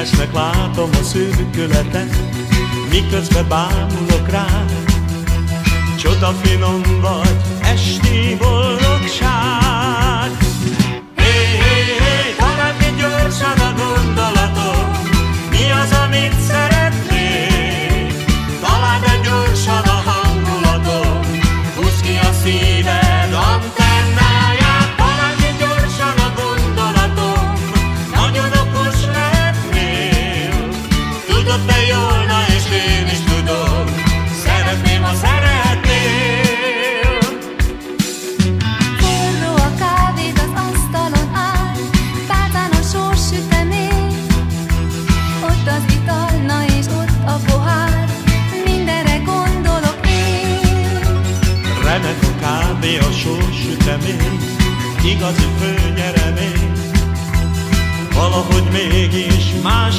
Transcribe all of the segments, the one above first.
éhesnek látom a szűkületet, miközben bámulok rá. Csoda finom vagy, esti boldogság. Mi a sors ütemény, igazi főnyeremény. Valahogy mégis más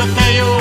the you.